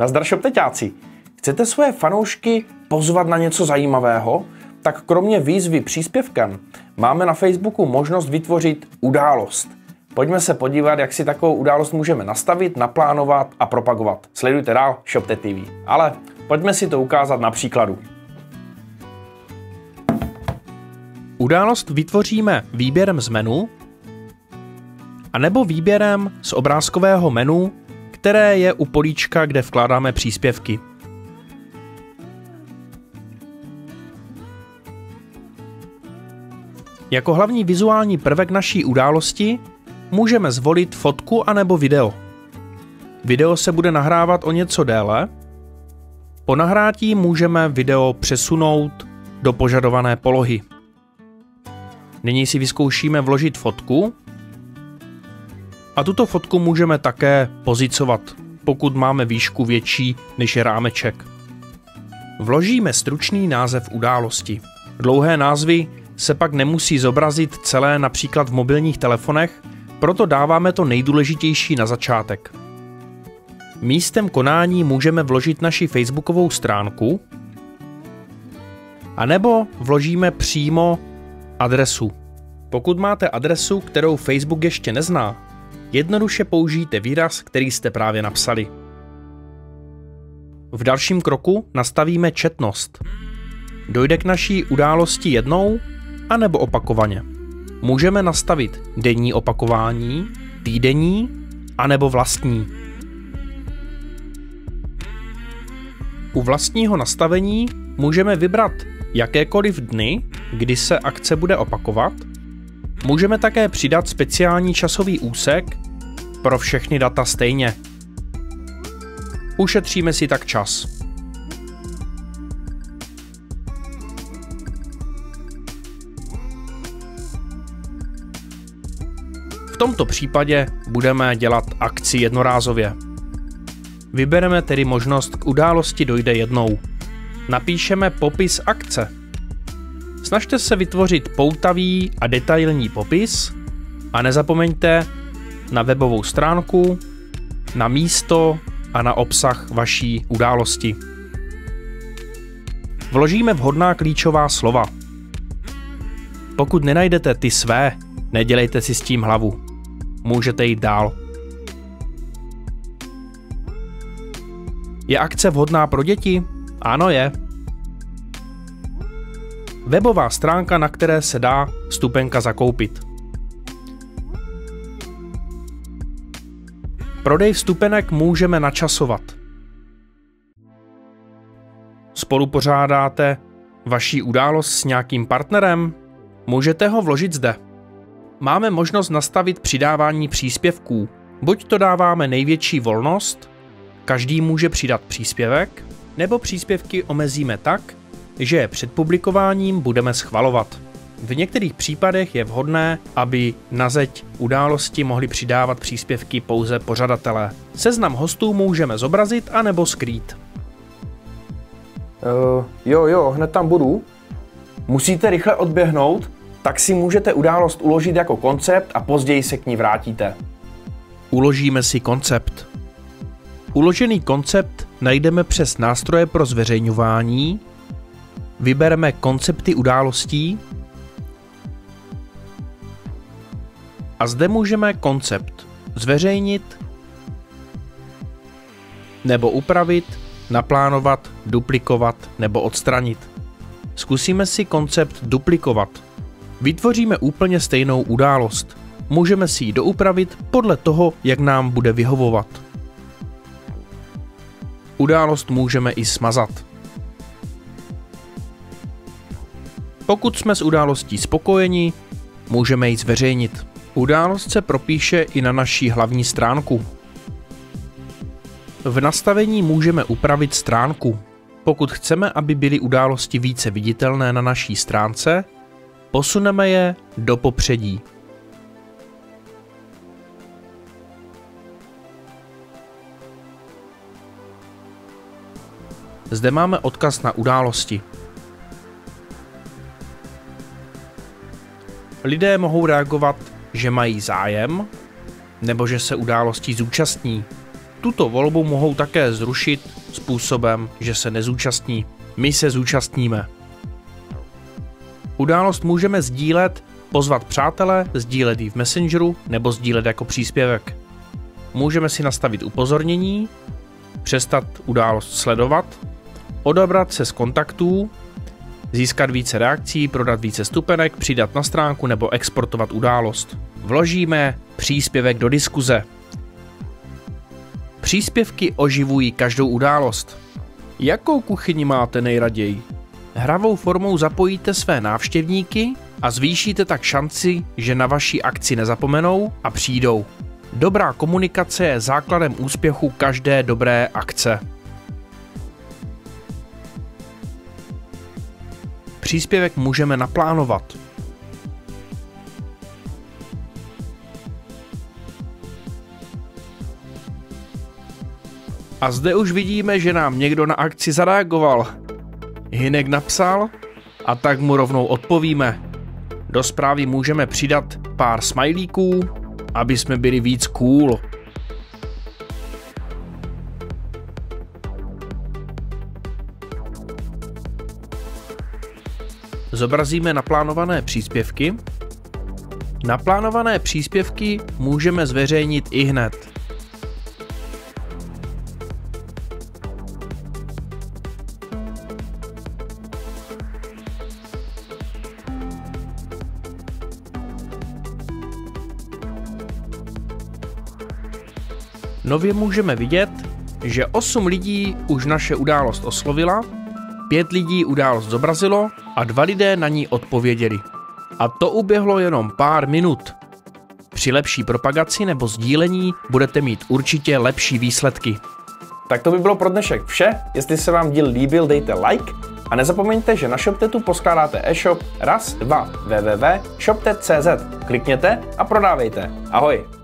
Nazdar šopteťáci! Chcete svoje fanoušky pozvat na něco zajímavého? Tak kromě výzvy příspěvkem máme na Facebooku možnost vytvořit událost. Pojďme se podívat, jak si takovou událost můžeme nastavit, naplánovat a propagovat. Sledujte dál Shopte TV. Ale pojďme si to ukázat na příkladu. Událost vytvoříme výběrem z menu, anebo výběrem z obrázkového menu, které je u políčka, kde vkládáme příspěvky. Jako hlavní vizuální prvek naší události můžeme zvolit fotku anebo video. Video se bude nahrávat o něco déle. Po nahrátí můžeme video přesunout do požadované polohy. Nyní si vyzkoušíme vložit fotku. A tuto fotku můžeme také pozicovat, pokud máme výšku větší než je rámeček. Vložíme stručný název události. Dlouhé názvy se pak nemusí zobrazit celé například v mobilních telefonech, proto dáváme to nejdůležitější na začátek. Místem konání můžeme vložit naši facebookovou stránku, anebo vložíme přímo adresu. Pokud máte adresu, kterou Facebook ještě nezná, jednoduše použijte výraz, který jste právě napsali. V dalším kroku nastavíme četnost. Dojde k naší události jednou, anebo opakovaně. Můžeme nastavit denní opakování, týdenní, anebo vlastní. U vlastního nastavení můžeme vybrat jakékoliv dny, kdy se akce bude opakovat. Můžeme také přidat speciální časový úsek pro všechny data stejně. Ušetříme si tak čas. V tomto případě budeme dělat akci jednorázově. Vybereme tedy možnost k události dojde jednou. Napíšeme popis akce. Snažte se vytvořit poutavý a detailní popis a nezapomeňte na webovou stránku, na místo a na obsah vaší události. Vložíme vhodná klíčová slova. Pokud nenajdete ty své, nedělejte si s tím hlavu. Můžete jít dál. Je akce vhodná pro děti? Ano je. Webová stránka, na které se dá stupenka zakoupit. Prodej vstupenek můžeme načasovat. Spolu pořádáte vaší událost s nějakým partnerem? Můžete ho vložit zde. Máme možnost nastavit přidávání příspěvků. Buď to dáváme největší volnost, každý může přidat příspěvek, nebo příspěvky omezíme tak, že je před publikováním budeme schvalovat. V některých případech je vhodné, aby na zeď události mohli přidávat příspěvky pouze pořadatelé. Seznam hostů můžeme zobrazit anebo skrýt. Uh, jo, jo, hned tam budu. Musíte rychle odběhnout, tak si můžete událost uložit jako koncept a později se k ní vrátíte. Uložíme si koncept. Uložený koncept najdeme přes nástroje pro zveřejňování, vybereme koncepty událostí a zde můžeme koncept zveřejnit nebo upravit, naplánovat, duplikovat nebo odstranit. Zkusíme si koncept duplikovat. Vytvoříme úplně stejnou událost. Můžeme si ji doupravit podle toho, jak nám bude vyhovovat. Událost můžeme i smazat. Pokud jsme s událostí spokojeni, můžeme ji zveřejnit. Událost se propíše i na naší hlavní stránku. V nastavení můžeme upravit stránku. Pokud chceme, aby byly události více viditelné na naší stránce, posuneme je do popředí. Zde máme odkaz na události. Lidé mohou reagovat, že mají zájem, nebo že se událostí zúčastní. Tuto volbu mohou také zrušit způsobem, že se nezúčastní. My se zúčastníme. Událost můžeme sdílet, pozvat přátele, sdílet ji v Messengeru nebo sdílet jako příspěvek. Můžeme si nastavit upozornění, přestat událost sledovat, odebrat se z kontaktů, získat více reakcí, prodat více stupenek, přidat na stránku nebo exportovat událost. Vložíme příspěvek do diskuze. Příspěvky oživují každou událost. Jakou kuchyni máte nejraději? Hravou formou zapojíte své návštěvníky a zvýšíte tak šanci, že na vaší akci nezapomenou a přijdou. Dobrá komunikace je základem úspěchu každé dobré akce. Příspěvek můžeme naplánovat. A zde už vidíme, že nám někdo na akci zareagoval. Hinek napsal a tak mu rovnou odpovíme. Do zprávy můžeme přidat pár smajlíků, aby jsme byli víc cool. Zobrazíme naplánované příspěvky. Naplánované příspěvky můžeme zveřejnit i hned. Nově můžeme vidět, že 8 lidí už naše událost oslovila, 5 lidí událost zobrazilo a dva lidé na ní odpověděli. A to uběhlo jenom pár minut. Při lepší propagaci nebo sdílení budete mít určitě lepší výsledky. Tak to by bylo pro dnešek vše. Jestli se vám díl líbil, dejte like a nezapomeňte, že na ShopTetu poskládáte e-shop raz, dva www.shoptet.cz. Klikněte a prodávejte. Ahoj!